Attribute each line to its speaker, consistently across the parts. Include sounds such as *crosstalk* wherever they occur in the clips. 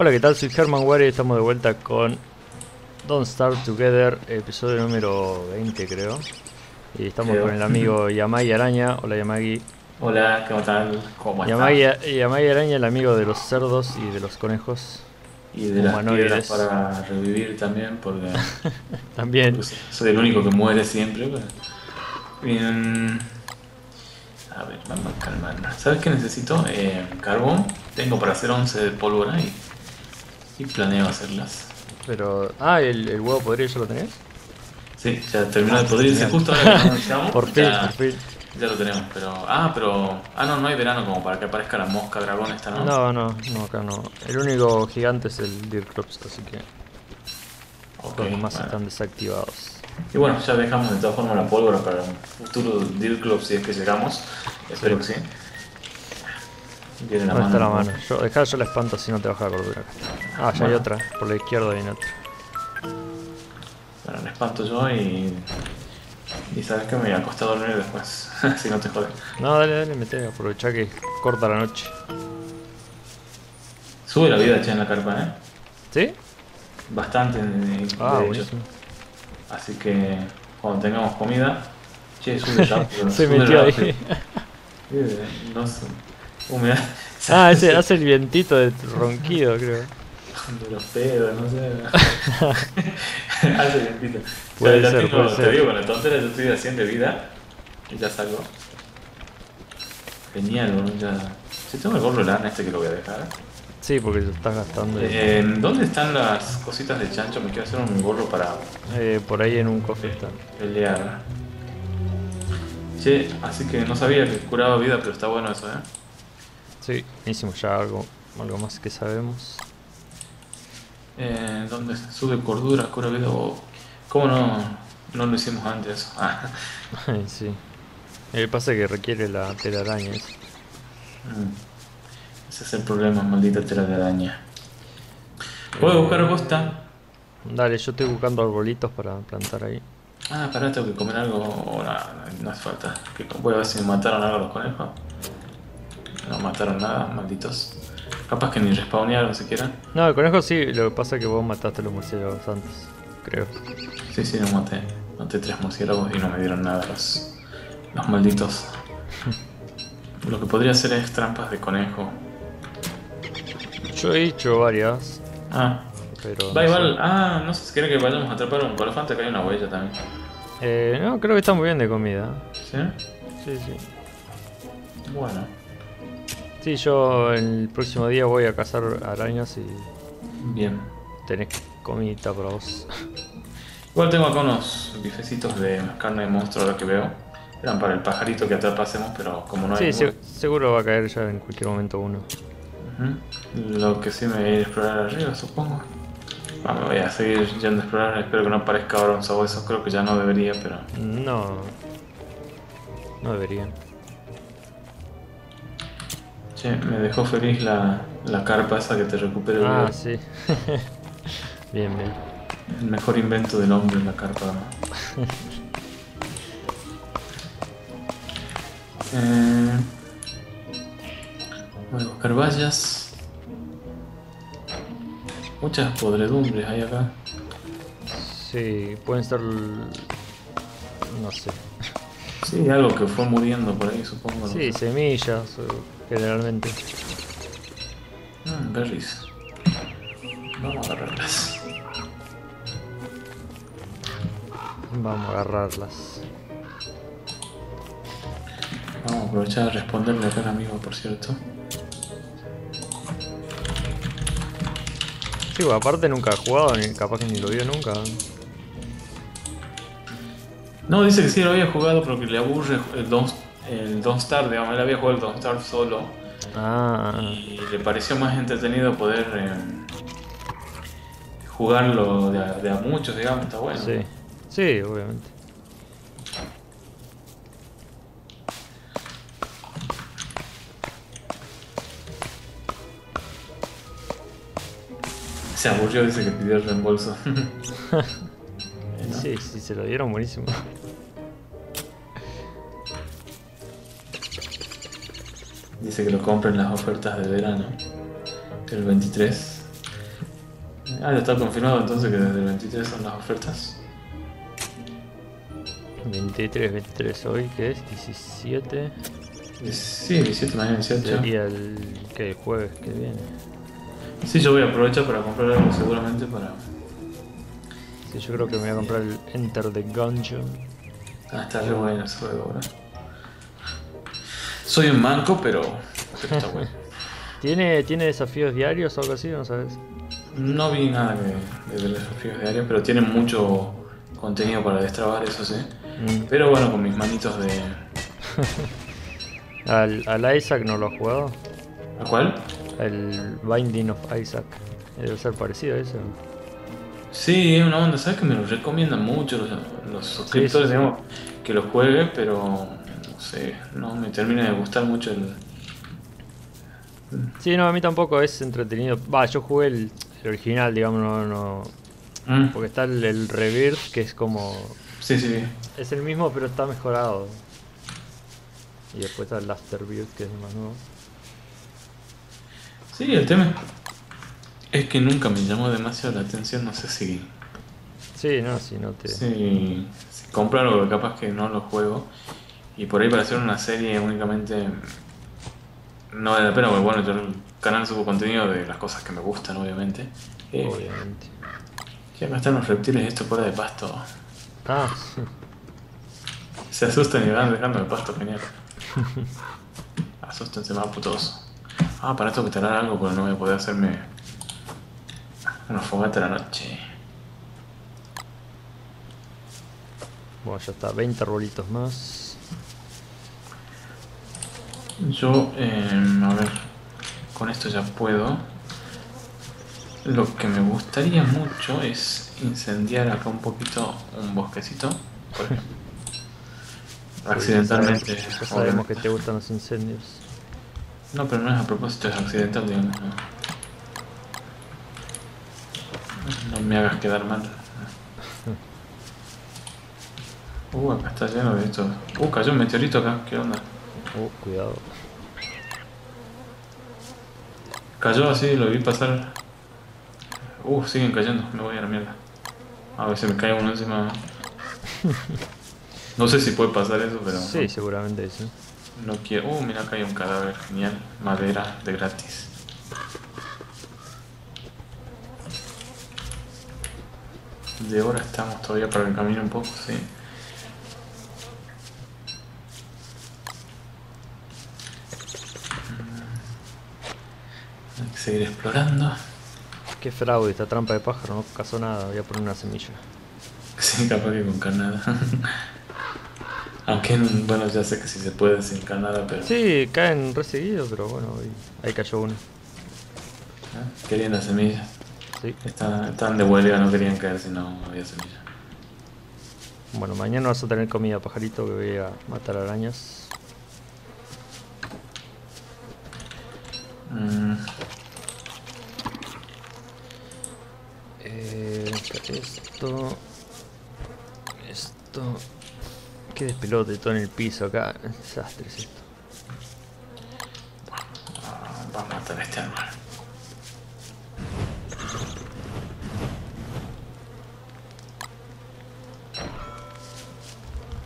Speaker 1: Hola, ¿qué tal? Soy Herman Ware y estamos de vuelta con Don't Start Together, episodio número 20 creo. Y estamos
Speaker 2: Creo.
Speaker 1: con el amigo Yamagi Araña. Hola Yamagi.
Speaker 2: Hola, ¿qué tal? ¿Cómo estás?
Speaker 1: Yamagi Araña, el amigo de los cerdos y de los conejos.
Speaker 2: Y de las piedras para revivir también, porque *laughs*
Speaker 1: También.
Speaker 2: pues, soy el único que muere siempre. pero- Bien. A ver, vamos a calmarnos. ¿Sabes qué necesito? Eh, carbón. Tengo para hacer 11 de pólvora y, y planeo hacerlas.
Speaker 1: Pero. Ah, ¿el, el huevo podrido ya lo tenés?
Speaker 2: Sí, ya terminó de podrirse justo ahora que nos *laughs*
Speaker 1: Por fin,
Speaker 2: ya,
Speaker 1: por fin.
Speaker 2: ya lo tenemos, pero... Ah, pero... Ah, no, no hay verano como para que aparezca la mosca dragón esta, ¿no?
Speaker 1: No, no, no, acá no. El único gigante es el Deerclops, así que los demás
Speaker 2: bueno.
Speaker 1: están desactivados.
Speaker 2: Y bueno, ya dejamos de todas formas la pólvora para un futuro Club si es que llegamos. Espero que sí. Viene la
Speaker 1: ¿Dónde
Speaker 2: mano.
Speaker 1: está la mano? Yo, dejá yo la espanto si no te baja la cordura. Ah, ya hay otra. Por la izquierda hay otra.
Speaker 2: Bueno, la espanto yo y. Y sabes que me voy a acostar a dormir después. *laughs* si no te jodes.
Speaker 1: No, dale, dale, mete, aprovechá que corta la noche.
Speaker 2: Sube la vida, che, en la carpa, ¿eh?
Speaker 1: ¿Sí?
Speaker 2: Bastante, de,
Speaker 1: Ah,
Speaker 2: de hecho. Así que cuando tengamos comida. Che, sube *laughs* rápido.
Speaker 1: Se metió ahí. *laughs*
Speaker 2: No sé. Humedad. *laughs*
Speaker 1: Ah, ese hace el vientito de ronquido, creo.
Speaker 2: De los pedos, no sé. *laughs* Hace vientito.
Speaker 1: Puede
Speaker 2: Ya
Speaker 1: ser,
Speaker 2: tengo-
Speaker 1: puede
Speaker 2: te
Speaker 1: ser.
Speaker 2: digo, con la tontera yo estoy a 100 de vida y ya salgo. Genial, boludo, ya. Si tengo el gorro lana este que lo voy a dejar.
Speaker 1: Sí, porque te estás gastando.
Speaker 2: Eh, ¿Dónde están las cositas de chancho? Me quiero hacer un gorro para
Speaker 1: Eh, por ahí en un cofre está.
Speaker 2: pelear. Che, así que no sabía que curaba vida, pero está bueno eso, ¿eh?
Speaker 1: Sí, hicimos ya algo, algo más que sabemos.
Speaker 2: eh ¿Dónde se sube cordura, ¿Cómo no, no lo hicimos antes? *laughs* Ah,
Speaker 1: Ay, *laughs* sí. El pasa que requiere la telaraña. esa.
Speaker 2: Mm. Ese es el problema, maldita tela de araña. ¿Puedo buscar costa?
Speaker 1: Dale, yo estoy buscando arbolitos para plantar ahí.
Speaker 2: Ah, pará, tengo que comer algo. o no, no hace falta. Voy a ver si me mataron algo los conejos. No mataron nada, malditos. Capaz que ni respawnearon siquiera.
Speaker 1: No, el conejo sí, lo que pasa es que vos mataste a los murciélagos antes, creo.
Speaker 2: Sí, sí, no maté. Maté tres murciélagos y no me dieron nada los, los malditos. Lo que podría hacer es trampas de conejo.
Speaker 1: Yo he hecho varias,
Speaker 2: Ah,
Speaker 1: pero.
Speaker 2: va
Speaker 1: no
Speaker 2: igual.
Speaker 1: sé.
Speaker 2: Ah, no sé si que vayamos a atrapar un colofante, que hay una huella también.
Speaker 1: Eh, no, creo que está muy bien de comida.
Speaker 2: ¿Sí?
Speaker 1: Sí, sí.
Speaker 2: Bueno.
Speaker 1: Sí, yo el próximo día voy a cazar arañas y
Speaker 2: Bien.
Speaker 1: tenés comidita para vos.
Speaker 2: Igual tengo acá unos bifecitos de carne de monstruo ahora que veo. Eran para el pajarito que atrapásemos, pero como no hay.
Speaker 1: sí, se- seguro va a caer ya en cualquier momento uno.
Speaker 2: Lo que sí me voy a ir a explorar arriba, supongo. Vamos, voy a seguir yendo a explorar. Espero que no aparezca ahora un sabueso. Creo que ya no debería, pero.
Speaker 1: No. No deberían.
Speaker 2: Che, me dejó feliz la, la carpa esa que te recupera el
Speaker 1: Ah, sí. *laughs* bien, bien.
Speaker 2: El mejor invento del hombre, la carpa. *laughs* Eh, voy a buscar vallas. Muchas podredumbres hay acá.
Speaker 1: Sí, pueden ser. No sé.
Speaker 2: Sí, algo que fue muriendo por ahí, supongo. no
Speaker 1: Sí,
Speaker 2: sé.
Speaker 1: semillas, o- generalmente.
Speaker 2: Mm, berries. Vamos a agarrarlas.
Speaker 1: Vamos a agarrarlas.
Speaker 2: Vamos a aprovechar a responderle acá al amigo, por cierto.
Speaker 1: Sí, bueno, aparte nunca ha jugado, ni capaz que ni lo vio nunca.
Speaker 2: No, dice que sí lo había jugado, pero que le aburre el Don't, el Don't Star, digamos. Él había jugado el Don't Star solo.
Speaker 1: Ah,
Speaker 2: Y le pareció más entretenido poder eh, jugarlo de a, de a muchos, digamos. Está bueno.
Speaker 1: sí. Sí, obviamente.
Speaker 2: Se aburrió, dice que pidió el reembolso. *laughs* *laughs*
Speaker 1: Sí, sí, se lo dieron buenísimo.
Speaker 2: Dice que lo compren las ofertas de verano. El 23. Ah, ya está confirmado entonces que desde el 23 son las ofertas.
Speaker 1: 23, 23 hoy, que es 17.
Speaker 2: Sí, 17, mañana 18.
Speaker 1: Y el que jueves que viene.
Speaker 2: Sí, yo voy a aprovechar para comprar algo seguramente para.
Speaker 1: Sí, yo creo que me voy a comprar el Enter the Gungeon.
Speaker 2: Ah, está re bueno ese juego, ¿verdad? Soy un manco, pero, pero está bueno.
Speaker 1: ¿Tiene, ¿Tiene desafíos diarios o algo así? ¿No sabes?
Speaker 2: No vi nada de, de desafíos diarios, pero tiene mucho contenido para destrabar, eso sí.
Speaker 1: Mm.
Speaker 2: Pero bueno, con mis manitos de. *laughs*
Speaker 1: ¿Al, ¿Al Isaac no lo has jugado?
Speaker 2: ¿A cuál?
Speaker 1: El Binding of Isaac. Debe ser parecido a eso.
Speaker 2: Sí, es una onda, ¿sabes? Que me lo recomiendan mucho los, los suscriptores,
Speaker 1: sí, sí.
Speaker 2: digamos, que lo juegue, pero sé, no me termina de gustar mucho el.
Speaker 1: Sí, no, a mí tampoco es entretenido. Va, yo jugué el, el original, digamos, no, no.
Speaker 2: Mm,
Speaker 1: Porque está el, el Rebirth, que es como.
Speaker 2: Sí, sí,
Speaker 1: Es el mismo, pero está mejorado. Y después está el Afterbirth, que es más nuevo.
Speaker 2: sí, el tema es que nunca me llamó demasiado la atención, no sé si.
Speaker 1: Sí, no, si no te.
Speaker 2: Si, si compro algo capaz que no lo juego. Y por ahí para hacer una serie únicamente no vale la pena, porque bueno, yo el canal subo contenido de las cosas que me gustan, obviamente. Eh,
Speaker 1: Obviamente.
Speaker 2: y acá están los reptiles estos fuera de pasto.
Speaker 1: Ah, *laughs*
Speaker 2: Se asustan y van dejando el pasto, genial. *laughs* Asústense más putos. Ah, para esto que te algo, pero no voy a poder hacerme una fogata a la noche.
Speaker 1: bueno, ya está, 20 arbolitos más.
Speaker 2: Yo, eh, a ver, con esto ya puedo. Lo que me gustaría mucho es incendiar acá un poquito un bosquecito, por ejemplo. *laughs* Accidentalmente.
Speaker 1: Ya sabemos, que te gustan los incendios.
Speaker 2: No, pero no es a propósito, es accidental, digamos. No, no me hagas quedar mal. *laughs* Uh, acá está lleno de esto. Uh, cayó un meteorito acá, ¿qué onda?
Speaker 1: Uh, cuidado.
Speaker 2: Cayó así, lo vi pasar. Uh, siguen cayendo, me voy a la mierda. A ver si me cae uno encima. *laughs* No sé si puede pasar eso, pero
Speaker 1: Sí, seguramente sí.
Speaker 2: no quiero. Uh, mira, acá hay un cadáver, genial. Madera de gratis. De hora estamos todavía para el camino un poco, sí. Hay que seguir explorando.
Speaker 1: Qué fraude, esta trampa de pájaro, no casó nada, voy a poner una semilla.
Speaker 2: Sí, capaz que con carnada. *laughs* Aunque, bueno, ya sé que sí se puede sin carnada, pero...
Speaker 1: Sí, caen re seguido, pero bueno, ahí, cayó uno.
Speaker 2: ¿eh? Querían la semilla.
Speaker 1: Sí.
Speaker 2: Estaban, estaban de huelga, no querían caer si no había semilla.
Speaker 1: Bueno, mañana vas a tener comida, pajarito, que voy a matar arañas.
Speaker 2: Mm,
Speaker 1: Eh, esto. Esto. Qué despelote todo en el piso acá. Desastre es esto.
Speaker 2: vamos a matar a este.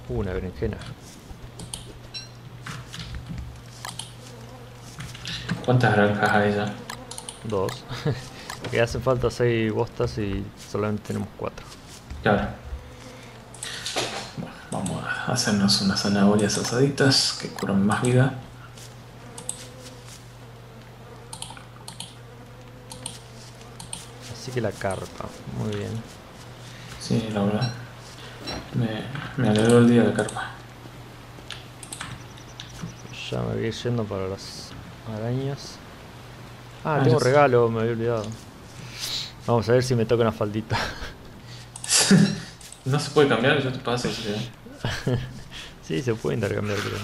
Speaker 1: Uh, una berenjena.
Speaker 2: ¿Cuántas granjas hay ya?
Speaker 1: Dos. *laughs* que hacen falta seis bostas y solamente tenemos cuatro.
Speaker 2: Claro. Bueno, vamos a hacernos unas zanahorias asaditas que curan más vida.
Speaker 1: Así que la carpa. Muy bien.
Speaker 2: Sí, la verdad. Me, me alegró el día de carpa.
Speaker 1: Ya me voy yendo para las arañas. Ah,
Speaker 2: Ah,
Speaker 1: tengo
Speaker 2: sé.
Speaker 1: regalo, me había olvidado. Vamos a ver si me toca una faldita. *laughs*
Speaker 2: no se puede cambiar, yo te paso. ¿sí? *laughs*
Speaker 1: sí, se puede intercambiar, creo.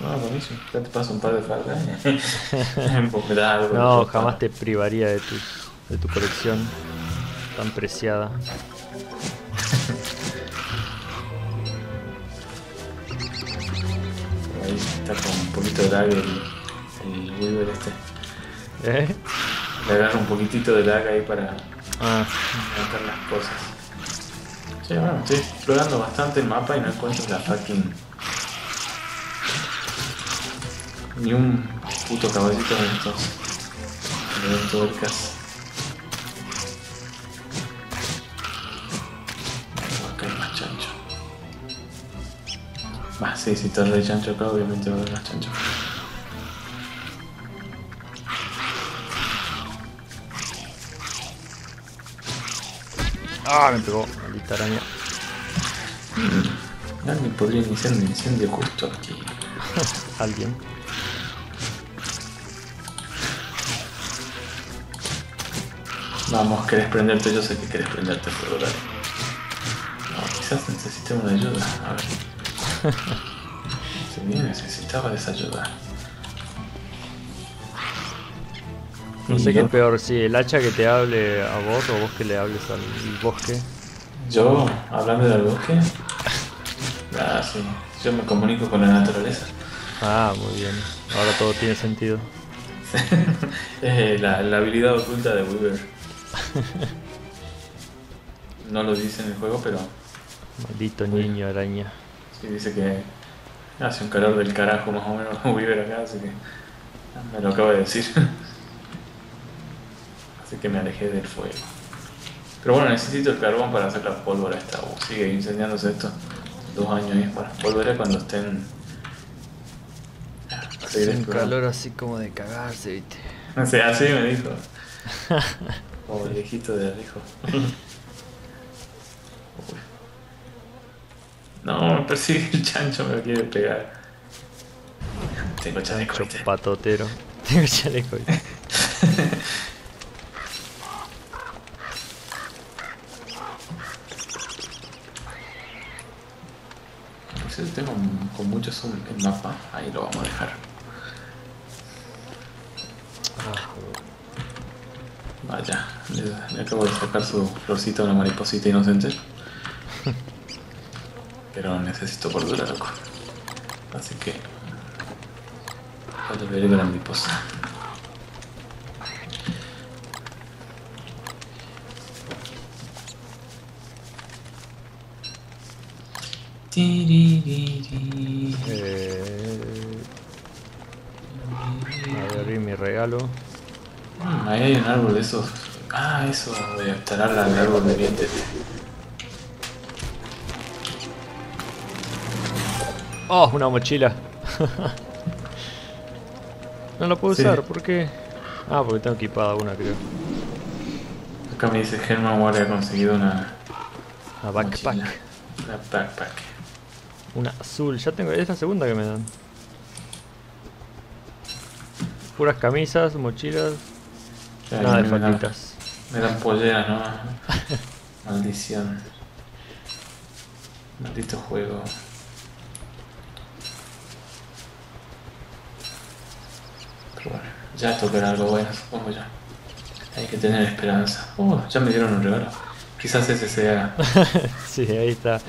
Speaker 2: Ah, buenísimo. Ya te paso un par de faldas. *laughs* Algo
Speaker 1: No, jamás te privaría de tu, de tu colección tan preciada.
Speaker 2: Ahí está con un poquito de lag el, el Weaver este.
Speaker 1: ¿Eh?
Speaker 2: Le agarro un poquitito de lag ahí para.
Speaker 1: Ah,
Speaker 2: levantar las cosas. Sí, bueno, estoy explorando bastante el mapa y no encuentro la fucking. Ni un puto caballito de estos. De tuercas. Acá hay más chancho. Bah, sí, si está de chancho acá, obviamente va a haber más chancho.
Speaker 1: Ah, me pegó, araña.
Speaker 2: Alguien podría iniciar un incendio justo aquí. *laughs*
Speaker 1: Alguien.
Speaker 2: Vamos, querés prenderte, yo sé que querés prenderte, pero dale. No, quizás necesitemos de ayuda. A ver. *laughs* Si bien necesitaba esa ayuda.
Speaker 1: No sé qué es peor, si el hacha que te hable a vos o vos que le hables al bosque.
Speaker 2: Yo, hablando del bosque. Ah, sí. Yo me comunico con la naturaleza.
Speaker 1: Ah, muy bien. Ahora todo tiene sentido. *laughs*
Speaker 2: Es la, la habilidad oculta de Weaver. No lo dice en el juego, pero
Speaker 1: Maldito niño araña.
Speaker 2: sí dice que hace un calor del carajo más o menos *laughs* Weaver acá, así que me lo acaba de decir. Así que me alejé del fuego. Pero bueno, necesito el carbón para hacer la pólvora esta. Sigue incendiándose esto. Dos años y es para pólvora cuando estén. a seguir
Speaker 1: Hace un calor así como de cagarse, viste. *laughs*
Speaker 2: O sea, así me dijo. *laughs* Como el viejito de. Uy. *laughs* No, me persigue el chancho, me lo quiere pegar. Tengo chaleco,
Speaker 1: patotero. Tengo chaleco,
Speaker 2: tengo un- con mucho zoom el mapa. Ahí lo vamos a dejar. Vaya, le, acabo de sacar su florcita a una mariposita inocente. Pero necesito cordura, loco. Así que. Voy a ver la mariposa. Un árbol de esos. Ah, eso de talar al árbol de dientes.
Speaker 1: ¡Oh! Una mochila. *laughs* no la puedo
Speaker 2: Sí.
Speaker 1: usar, ¿por qué? Ah, porque tengo equipada una, creo.
Speaker 2: Acá me dice Germán Ward ha conseguido una.
Speaker 1: Una backpack.
Speaker 2: mochila. Una backpack.
Speaker 1: Una azul. Ya tengo. Es la segunda que me dan. Puras camisas, mochilas.
Speaker 2: Ya,
Speaker 1: Nada de
Speaker 2: me dan-
Speaker 1: falditas.
Speaker 2: Me dan polleras, ¿no? *laughs* Maldición. Maldito juego. Pero bueno, ya tocará algo bueno, supongo yo. Hay que tener esperanza. Oh, ya me dieron un regalo. Quizás ese sea *laughs*
Speaker 1: sí, ahí está.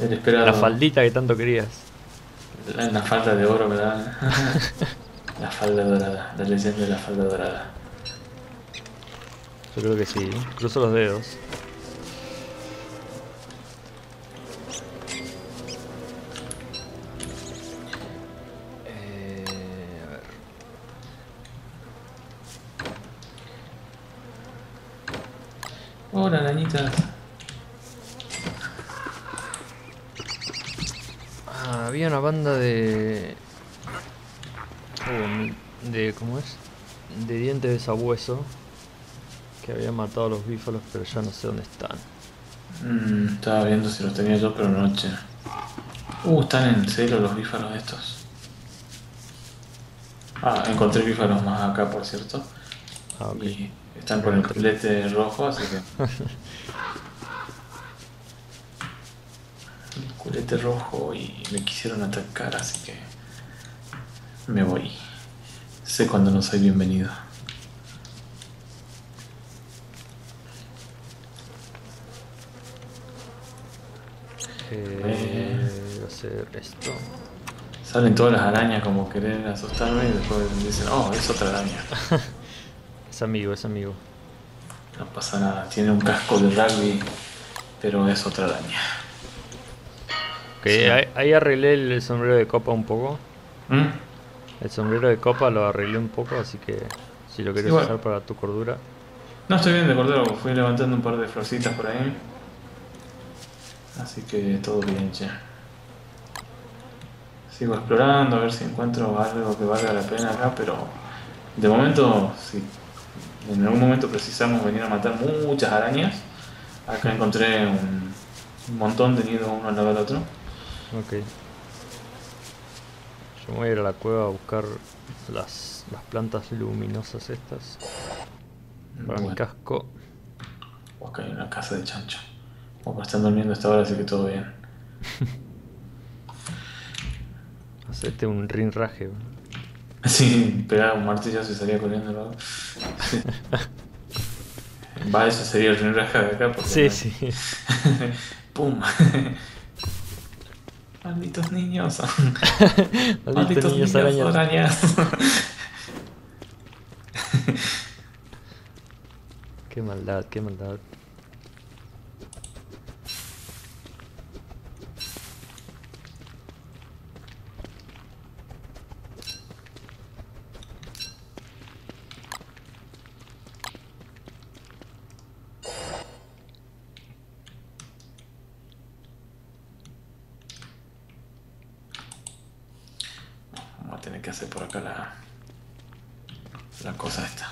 Speaker 2: el esperado.
Speaker 1: La faldita que tanto querías.
Speaker 2: La, la falda de oro me dan. *laughs* la falda dorada, la leyenda de la falda dorada.
Speaker 1: Yo creo que sí. Cruzo los dedos. Eh, a ver.
Speaker 2: Hola, arañitas.
Speaker 1: Ah, había una banda de. Oh, de. ¿Cómo es? De dientes de sabueso. Que había matado a los bífalos, pero ya no sé dónde están.
Speaker 2: Mm, estaba viendo si los tenía yo, pero noche. Uh, están en celo los bífalos estos. Ah, encontré bífalos más acá, por cierto.
Speaker 1: Ah, ok.
Speaker 2: Y están con el culete rojo, así que. *laughs* El culete rojo y me quisieron atacar, así que. Me voy. Sé cuando no soy bienvenido.
Speaker 1: Eh, a ser esto.
Speaker 2: Salen todas las arañas como querer asustarme y después dicen, oh, es otra araña. *laughs*
Speaker 1: Es amigo, es amigo.
Speaker 2: No pasa nada. Tiene un casco de rugby, pero es otra araña.
Speaker 1: Ok, ahí, ahí arreglé el sombrero de copa un poco.
Speaker 2: ¿Mm?
Speaker 1: El sombrero de copa lo arreglé un poco, así que si lo
Speaker 2: bueno.
Speaker 1: usar para tu cordura.
Speaker 2: No estoy bien de cordero, fui levantando un par de florcitas por ahí. Así que todo bien ya. Sigo explorando a ver si encuentro algo que valga la pena acá, pero de momento, si en algún momento precisamos venir a matar muchas arañas, acá encontré un, un montón de nidos uno al lado del otro.
Speaker 1: Ok. Yo me voy a ir a la cueva a buscar las, las plantas luminosas estas para mi
Speaker 2: Bueno,
Speaker 1: casco.
Speaker 2: acá hay una casa de chancho. Como están durmiendo a esta hora, así que todo bien. *laughs*
Speaker 1: Hacete un rinraje. bro.
Speaker 2: Sí, pegaba un martillazo y salía corriendo luego. *laughs* Va, eso sería el rinraja de acá. Porque
Speaker 1: Sí,
Speaker 2: no-
Speaker 1: sí. *laughs*
Speaker 2: ¡Pum! Malditos niños.
Speaker 1: Malditos niños arañas.
Speaker 2: arañas.
Speaker 1: Qué maldad, qué maldad.
Speaker 2: Vamos a tener que hacer por acá la, la cosa esta.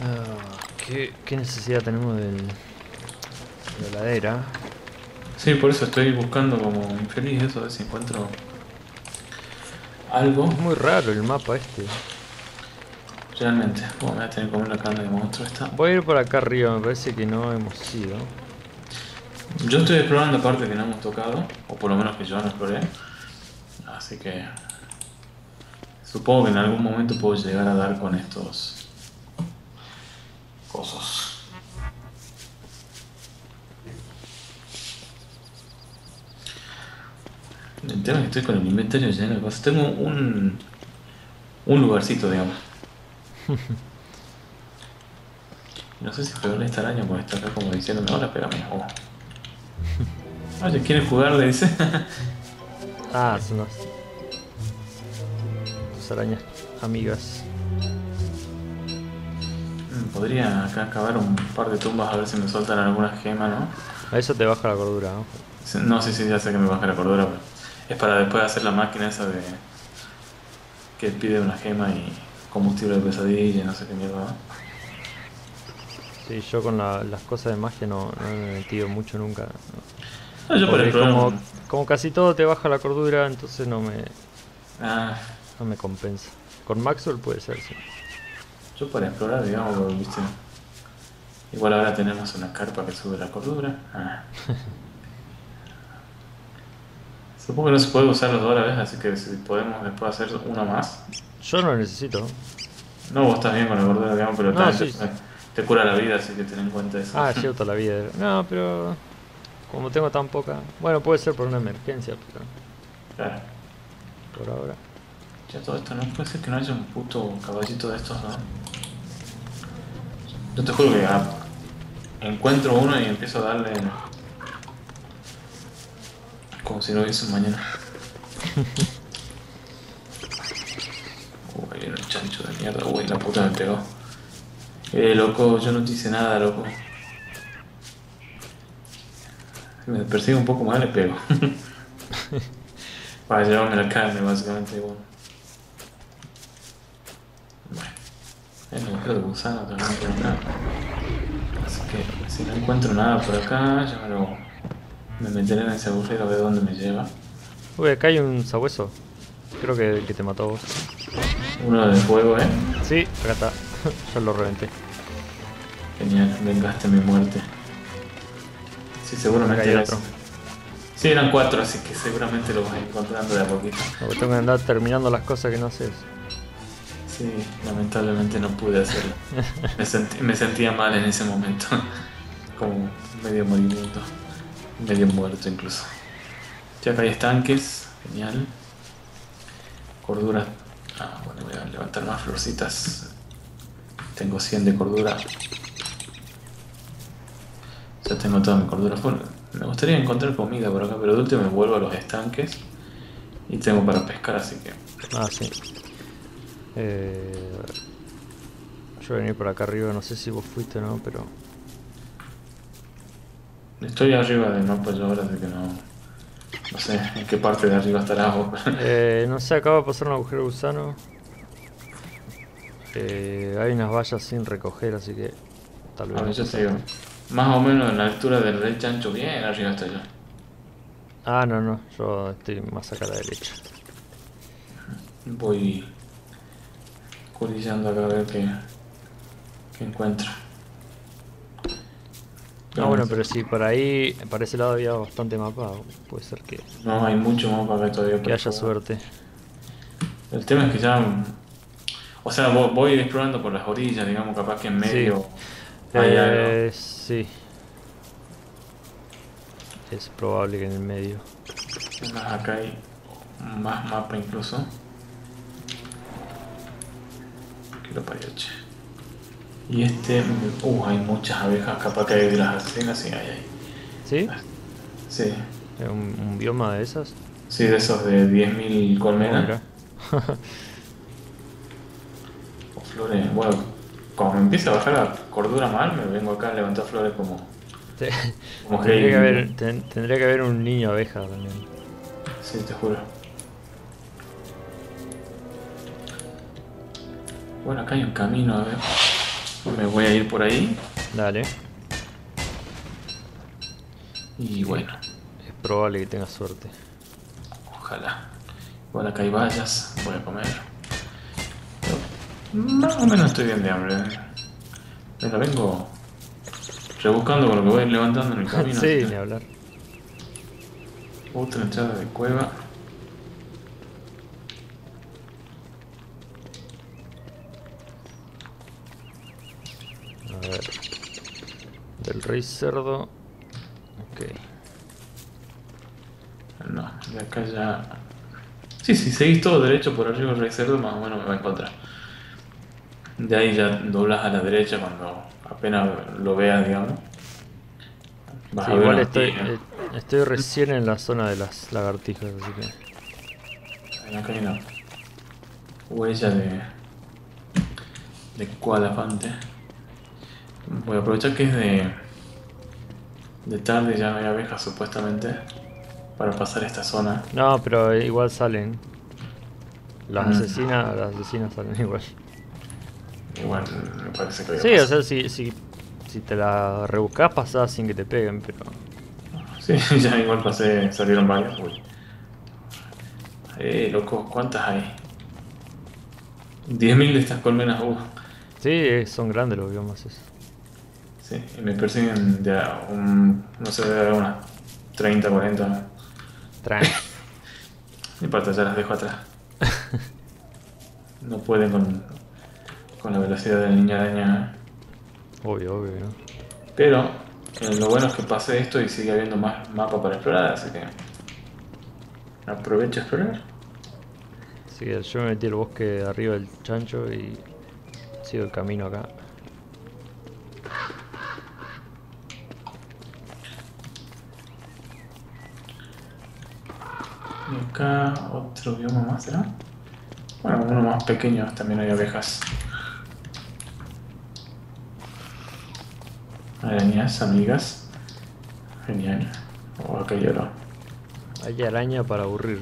Speaker 1: Ah, ¿qué, qué necesidad tenemos del, de la heladera?
Speaker 2: Sí, por eso estoy buscando como infeliz eso, a ver si encuentro algo.
Speaker 1: Es muy raro el mapa este.
Speaker 2: Realmente, Bueno, me voy a tener que comer la carne de monstruo esta.
Speaker 1: Voy a ir por acá arriba, me parece que no hemos ido.
Speaker 2: Yo estoy explorando parte que no hemos tocado, o por lo menos que yo no exploré. Así que supongo que en algún momento puedo llegar a dar con estos cosos. El tema es que estoy con el inventario lleno de cosas. Tengo un, un lugarcito, digamos. *laughs* No sé si pegarle esta araña porque está acá como diciéndome, ahora pégame. Oh. Oye, ¿quieres jugar? Le dice. *laughs*
Speaker 1: Ah, son las. Tus arañas amigas.
Speaker 2: Mm, Podría acá acabar un par de tumbas a ver si me sueltan alguna gema, ¿no?
Speaker 1: A eso te baja la cordura, ¿no?
Speaker 2: No, sí, sí, ya sé que me baja la cordura, pero es para después hacer la máquina esa de que pide una gema y combustible de pesadilla y no sé qué mierda.
Speaker 1: Sí, yo con la- las cosas de magia no, no me he metido mucho nunca.
Speaker 2: No, yo por explorar
Speaker 1: como, casi todo te baja la cordura, entonces no me,
Speaker 2: Ah,
Speaker 1: no me compensa. Con Maxwell puede ser, sí.
Speaker 2: yo para explorar, digamos, porque, viste. Igual ahora tenemos una carpa que sube la cordura. Ah. *laughs* Supongo que no se puede usar los dos a la vez, así que si podemos después hacer una más.
Speaker 1: Yo no lo necesito.
Speaker 2: No, vos estás bien con la cordura, digamos, pero
Speaker 1: No, sí.
Speaker 2: te, te cura la vida, así que ten en cuenta eso.
Speaker 1: Ah, cierto, la vida. No, pero como tengo tan poca... Bueno, puede ser por una emergencia, pero
Speaker 2: Claro.
Speaker 1: por ahora...
Speaker 2: Ya todo esto, no puede ser que no haya un puto caballito de estos, ¿no? Yo te juro que ah, encuentro uno y empiezo a darle. Si no hubiese mañana. Uy, un chancho de mierda. Uy, la puta me pegó. Eh, loco, yo no te hice nada, loco. Si me persigue un poco más, le pego. *laughs* Para llevarme la carne, básicamente, bueno. Bueno, el agujero de gusano también. Así que si no encuentro nada por acá, ya me lo. Me meteré en ese agujero a ver dónde me lleva.
Speaker 1: Uy, acá hay un sabueso. Creo que el que te mató a vos.
Speaker 2: Uno de fuego, eh.
Speaker 1: Sí, acá está. *laughs* Yo lo reventé.
Speaker 2: Genial, vengaste mi muerte. Sí, seguramente
Speaker 1: hay otro.
Speaker 2: Sí, eran cuatro, así que seguramente lo vas encontrando de a poquito.
Speaker 1: Tengo que andar terminando las cosas que no haces.
Speaker 2: Sí, lamentablemente no pude hacerlo. *laughs* Me, sentí- me sentía mal en ese momento. *laughs* como medio moribundo, medio muerto incluso. Ya acá hay estanques, genial. Cordura. Ah, bueno, voy a levantar más florcitas. Tengo 100 de cordura. Ya tengo toda mi cordura. me gustaría encontrar comida por acá, pero de último me vuelvo a los estanques. Y tengo para pescar, así que...
Speaker 1: Ah, sí. Eh, yo voy venir por acá arriba, no sé si vos fuiste o no, pero...
Speaker 2: Estoy arriba del mapa yo ahora, así que no... No sé en qué parte de arriba estará vos. *laughs*
Speaker 1: eh, no sé, acaba de pasar un agujero gusano. Eh, hay unas vallas sin recoger, así que
Speaker 2: tal vez... A ver, yo. Más o menos en la altura del rey chancho, bien arriba estoy yo.
Speaker 1: Ah, no, no, yo estoy más acá a la derecha.
Speaker 2: Voy curillando acá a ver qué, qué encuentro.
Speaker 1: Ah, bueno, pero si por ahí, para ese lado había bastante mapa, puede ser que...
Speaker 2: No, hay mucho mapa acá todavía.
Speaker 1: Que haya suerte.
Speaker 2: El tema es que ya... O sea, voy explorando por las orillas, digamos, capaz que en medio hay
Speaker 1: eh, Sí. Es probable que en el medio.
Speaker 2: acá hay más mapa incluso. Quiero parioche. Y este, uh, hay muchas abejas, capaz que hay de las asesinas, sí, hay ahí.
Speaker 1: ¿Sí?
Speaker 2: Sí.
Speaker 1: ¿Un, un bioma de esas?
Speaker 2: Sí, de esos de 10.000 colmenas. *laughs* o flores, bueno, cuando me empieza a bajar la cordura mal, me vengo acá a levantar flores como
Speaker 1: tendría, que haber, tendría que haber un niño abeja también.
Speaker 2: Sí, te juro. Bueno, acá hay un camino, a ver. Me voy a ir por ahí.
Speaker 1: Dale.
Speaker 2: Y bueno.
Speaker 1: Es probable que tenga suerte.
Speaker 2: Ojalá. Bueno, acá hay vallas. Voy a comer. más o menos estoy bien de hambre. Venga, vengo Rebuscando con lo que voy levantando en el *laughs* camino.
Speaker 1: sí, ni hablar.
Speaker 2: Otra entrada de cueva.
Speaker 1: A ver. Del rey cerdo. Ok.
Speaker 2: No, de acá ya. Sí, si seguís todo derecho por arriba del rey cerdo, más o menos me va a encontrar. De ahí ya doblas a la derecha cuando apenas lo veas, digamos.
Speaker 1: igual estoy, eh, estoy recién en la zona de las lagartijas, así que...
Speaker 2: Acá hay una huella de... de cuadafante. Voy a aprovechar que es de... de tarde, ya no hay abejas supuestamente, para pasar esta zona.
Speaker 1: No, pero igual salen. Las asesinas, las asesinas salen igual.
Speaker 2: Igual me parece que
Speaker 1: Sí, o sea, si, si, si te la rebuscas pasás sin que te peguen, pero...
Speaker 2: Sí, *laughs* ya igual pasé, salieron varios. Uy. Eh, loco, ¿cuántas hay? 10.000 de estas colmenas, uh.
Speaker 1: Sí, son grandes los biomas esos.
Speaker 2: Sí, y me persiguen de un, no sé, de unas 30, 40.
Speaker 1: Tranqui.
Speaker 2: no importa, ya las dejo atrás. no pueden con con la velocidad de la niña araña.
Speaker 1: Obvio, obvio.
Speaker 2: Pero eh, lo bueno es que pasé esto y sigue habiendo más mapa para explorar, así que aprovecho a explorar.
Speaker 1: Así que yo me metí al bosque arriba del chancho y sigo el camino acá.
Speaker 2: Y acá otro bioma más, ¿será? Bueno, uno más pequeño, también hay abejas. Arañas, amigas. Genial. Oh, acá lloró.
Speaker 1: Hay araña para aburrir.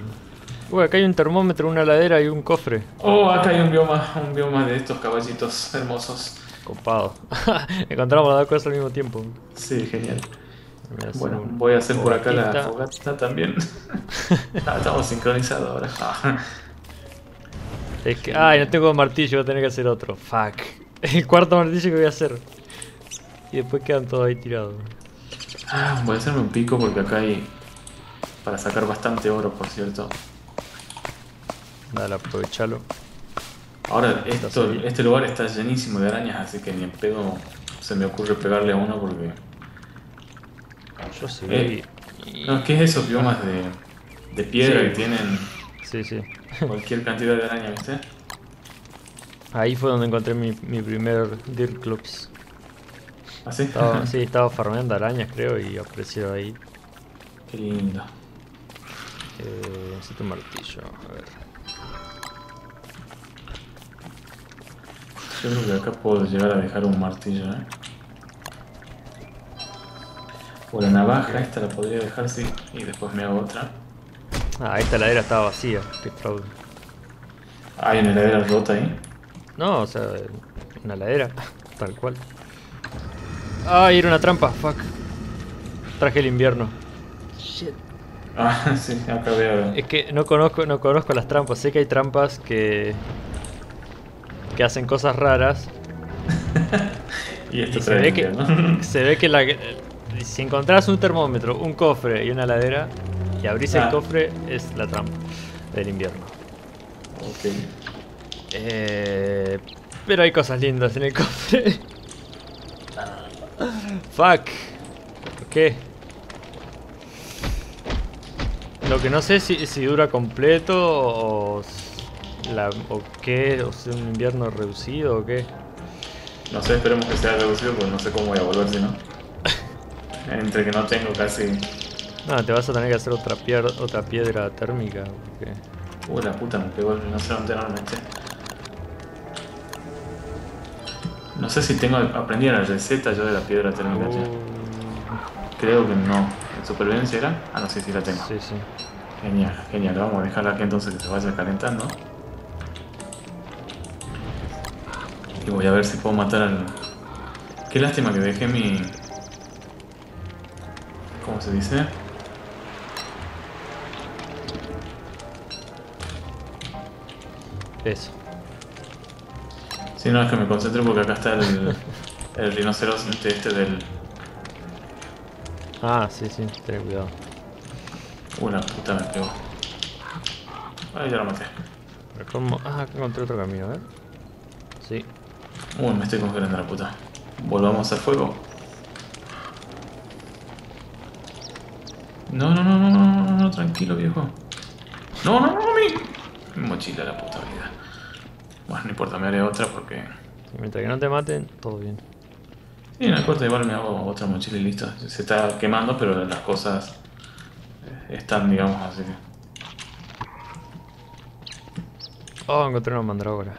Speaker 1: Uy, acá hay un termómetro, una ladera y un cofre.
Speaker 2: Oh, acá hay un bioma, un bioma de estos caballitos hermosos.
Speaker 1: Copado. *laughs* Encontramos las dos cosas al mismo tiempo.
Speaker 2: Sí, genial. Bueno, voy a hacer por acá la fogata también. *laughs* Ah, estamos sincronizados ahora.
Speaker 1: es que, ay, no tengo martillo, voy a tener que hacer otro. Fuck. *laughs* El cuarto martillo que voy a hacer. Y después quedan todos ahí tirados.
Speaker 2: Ah, voy a hacerme un pico porque acá hay... Para sacar bastante oro, por cierto.
Speaker 1: Dale, aprovechalo.
Speaker 2: Ahora, esto, este lugar está llenísimo de arañas, así que ni en pedo se me ocurre pegarle a uno porque
Speaker 1: Yo sí.
Speaker 2: Eh,
Speaker 1: y-
Speaker 2: No, ¿qué es esos biomas de, de piedra
Speaker 1: Sí.
Speaker 2: que tienen
Speaker 1: Sí, sí.
Speaker 2: cualquier cantidad de araña, viste?
Speaker 1: Ahí fue donde encontré mi, mi primer Dirt Clubs.
Speaker 2: ¿Así?
Speaker 1: Estaba, *laughs* sí, estaba farmeando arañas, creo, y apareció ahí.
Speaker 2: Qué lindo.
Speaker 1: Eh, necesito un martillo. A ver.
Speaker 2: Yo creo que acá puedo llegar a dejar un martillo, ¿eh? O la navaja, esta la podría dejar, sí. Y después me hago otra.
Speaker 1: Ah, esta ladera estaba vacía. Qué fraude.
Speaker 2: Hay una heladera rota ahí.
Speaker 1: No, o sea, una ladera. *laughs* Tal cual. Ah, era una trampa. Fuck. Traje el invierno. Shit.
Speaker 2: Ah, *laughs* sí, acá veo.
Speaker 1: Es que no conozco, no conozco las trampas. Sé que hay trampas que. que hacen cosas raras. *laughs*
Speaker 2: Y esto
Speaker 1: Y se ve que. se ve que la. Si encontrás un termómetro, un cofre y una ladera. Y abrís
Speaker 2: Ah.
Speaker 1: el cofre, es la trampa del invierno.
Speaker 2: ok.
Speaker 1: Eh, pero hay cosas lindas en el cofre. *laughs* Fuck. ¿Por qué? Lo que no sé si, si dura completo o, la, o qué, o si un invierno reducido o qué.
Speaker 2: No sé, esperemos que sea reducido porque no sé cómo voy a volver si no. Entre que no tengo casi.
Speaker 1: No, te vas a tener que hacer otra, otra piedra térmica. Porque...
Speaker 2: Uh, la puta, me pegó el rinoceronte enormemente. No sé si tengo. Aprendí la receta yo de la piedra térmica.
Speaker 1: Uh,
Speaker 2: Creo que no. ¿En supervivencia era? Ah, no, sí, sí la tengo.
Speaker 1: sí, sí.
Speaker 2: Genial, genial. Vamos a dejarla aquí entonces que se vaya calentando. Y voy a ver si puedo matar al. Qué lástima que dejé mi. ¿Cómo se dice?
Speaker 1: Eso.
Speaker 2: Si no, es que me concentré porque acá está el, *laughs* el rinoceronte este del.
Speaker 1: Ah, sí, sí, ten cuidado.
Speaker 2: Uh, la puta me pegó. Ay, ya lo maté.
Speaker 1: Pero ¿cómo? Ah, acá encontré otro camino, a ver. Sí.
Speaker 2: Uy, me estoy congelando la puta. Volvamos al fuego. No, no, no, no, no, no, no, tranquilo, viejo. No, no, no, mi. mi mochila, la puta vida. Bueno, no importa, me haré otra porque.
Speaker 1: Y mientras que no te maten, todo bien.
Speaker 2: Sí, no importa, igual me hago otra mochila y listo. Se está quemando, pero las cosas eh, están, digamos, así que.
Speaker 1: Oh, encontré una mandrágora.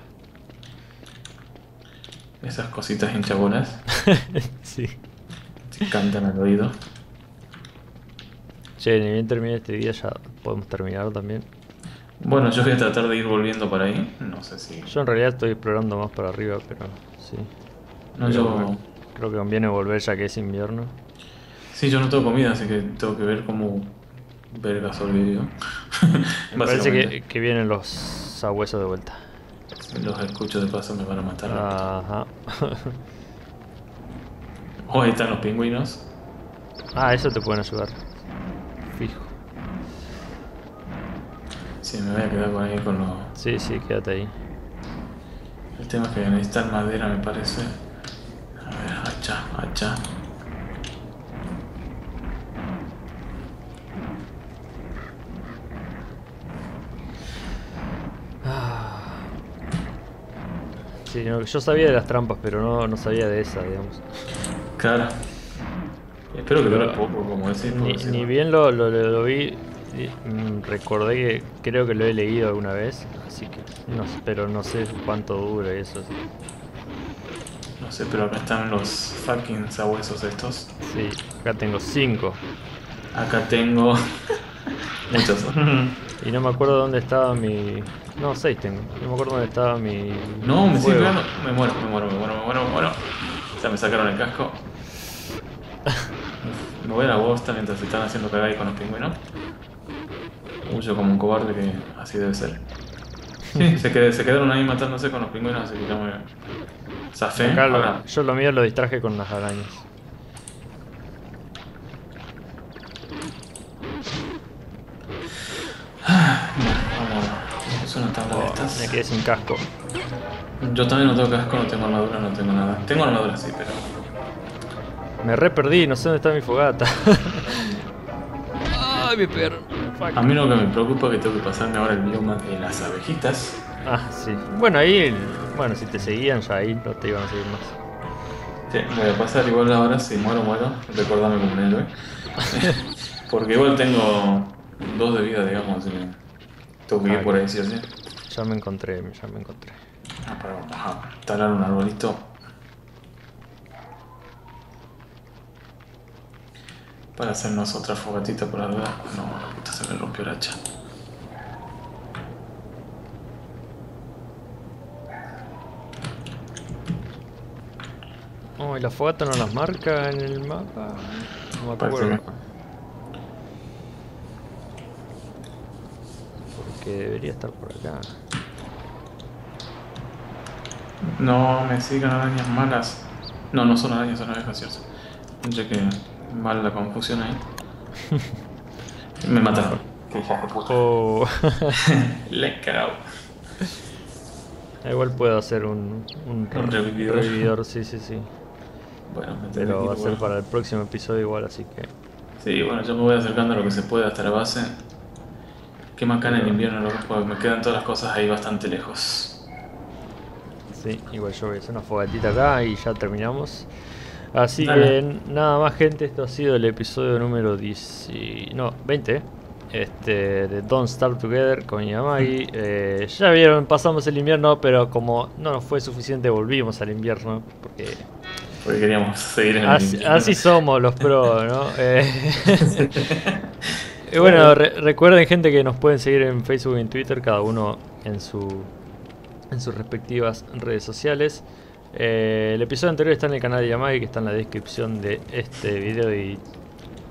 Speaker 2: Esas cositas hinchabolas *laughs*
Speaker 1: sí.
Speaker 2: te cantan al oído.
Speaker 1: Che, ni bien termine este día, ya podemos terminar también.
Speaker 2: Bueno, yo voy a tratar de ir volviendo para ahí. No sé si.
Speaker 1: Yo en realidad estoy explorando más para arriba, pero sí.
Speaker 2: No,
Speaker 1: Creo
Speaker 2: yo.
Speaker 1: Creo que conviene volver ya que es invierno.
Speaker 2: Sí, yo no tengo comida, así que tengo que ver cómo verga sobrevivió. *laughs*
Speaker 1: Me parece que, que vienen los sabuesos de vuelta.
Speaker 2: Si los escucho de paso me van a matar.
Speaker 1: Ajá. *laughs*
Speaker 2: Oh, ahí están los pingüinos.
Speaker 1: ah, eso te pueden ayudar. Fijo.
Speaker 2: Sí, me voy a quedar con ahí con los...
Speaker 1: Sí, sí, quédate ahí.
Speaker 2: El tema es que necesitan madera, me parece. A ver, hacha, hacha.
Speaker 1: Ah. Sí, yo sabía de las trampas, pero no, no sabía de esa, digamos.
Speaker 2: Claro. Espero que dure poco, como decís.
Speaker 1: Ni, ni bien lo, lo, vi, mm, recordé que creo que lo he leído alguna vez, así que no, pero no sé cuánto dura y eso.
Speaker 2: No sé, pero acá están los fucking sabuesos estos.
Speaker 1: Sí, acá tengo cinco
Speaker 2: Acá tengo... *laughs* Muchos.
Speaker 1: y no me acuerdo dónde estaba mi... No, seis tengo. No me acuerdo dónde estaba mi...
Speaker 2: No, me sigue
Speaker 1: fuego.
Speaker 2: pegando. Me muero, me muero, me muero, me muero, me muero. Ya me sacaron el casco. Me voy a la bosta mientras se están haciendo cagar ahí con los pingüinos. Huyo como un cobarde que así debe ser. Sí, *laughs* se, qued- se quedaron ahí matándose con los pingüinos, así que ya me zafé.
Speaker 1: Lo- yo lo mío lo distraje con las arañas.
Speaker 2: vamos, es una tabla de estas.
Speaker 1: me quedé sin casco.
Speaker 2: Yo también no tengo casco, no tengo armadura, no tengo nada. Tengo armadura, sí, pero
Speaker 1: Me re perdí, no sé dónde está mi fogata. *laughs* Ay, mi perro. Fuck.
Speaker 2: A mí lo que me preocupa es que tengo que pasarme ahora el bioma de las abejitas.
Speaker 1: Ah, sí. Bueno, ahí, bueno, si te seguían ya ahí no te iban a seguir más.
Speaker 2: Sí, voy a pasar igual ahora, si muero, muero. Recordame como un héroe. *laughs* Porque igual tengo dos de vida, digamos, así que tengo que ir
Speaker 1: Ah,
Speaker 2: por ahí, sí o sí.
Speaker 1: Ya me encontré, ya me encontré.
Speaker 2: Ah, pero vamos a talar un arbolito. Para hacernos otra fogatita por la duda. No, la puta se me rompió el hacha.
Speaker 1: Oh, y la fogata no las marca en el mapa. No me acuerdo.
Speaker 2: que-
Speaker 1: Porque debería estar por acá.
Speaker 2: No me sigan arañas malas. No, no son arañas, son abejas, cierto. Ya que mal la confusión ahí. me mataron. Qué hija de puta.
Speaker 1: Oh, *laughs*
Speaker 2: Le he cagado.
Speaker 1: igual puedo hacer un, un,
Speaker 2: Un revividor.
Speaker 1: revividor, sí, sí, sí.
Speaker 2: Bueno, me
Speaker 1: Pero va a ser para el próximo episodio igual, así que...
Speaker 2: Sí, bueno, yo me voy acercando a lo que se puede hasta la base. Qué macana el invierno, loco, porque me quedan todas las cosas ahí bastante lejos.
Speaker 1: Sí, igual yo voy a hacer una fogatita acá y ya terminamos. Así que nada más gente, esto ha sido el episodio número 10, y- no, 20 este, de Don't Starve Together con Yamagi. Eh, ya vieron, pasamos el invierno, pero como no nos fue suficiente volvimos al invierno. Porque
Speaker 2: Porque queríamos seguir en el
Speaker 1: así,
Speaker 2: invierno.
Speaker 1: así somos los pros, ¿no? *laughs* Eh, *laughs* y bueno, re- recuerden gente que nos pueden seguir en Facebook y en Twitter, cada uno en su en sus respectivas redes sociales. Eh, el episodio anterior está en el canal de Yamagi, que está en la descripción de este video y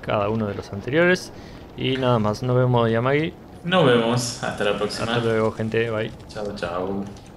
Speaker 1: cada uno de los anteriores. Y nada más, nos vemos Yamagi.
Speaker 2: Nos vemos. Hasta la próxima.
Speaker 1: Hasta luego gente, bye.
Speaker 2: Chao, chao.